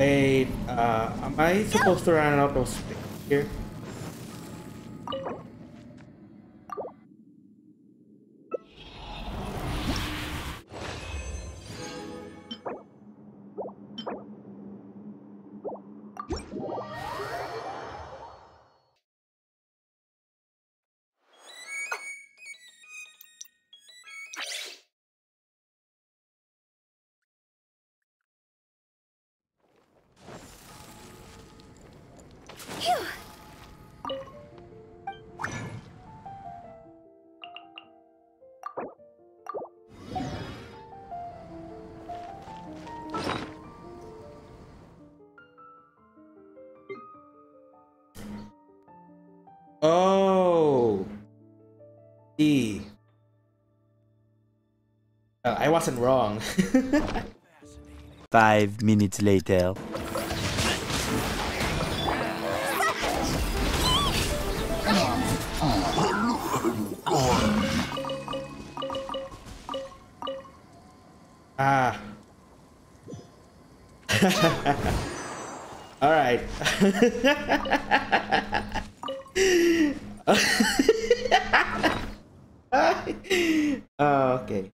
Wait, uh, am I supposed to run out of space here? Oh. D. Uh, I wasn't wrong. Five minutes later. Ah. All right. oh, okay.